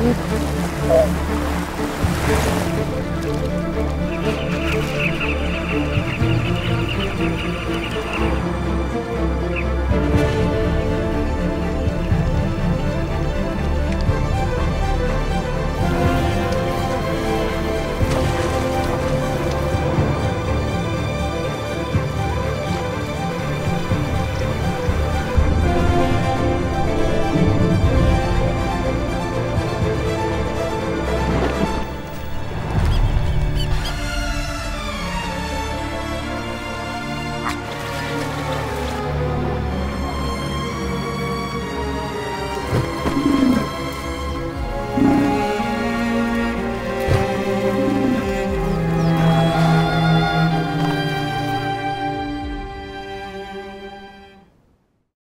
Oh, my God.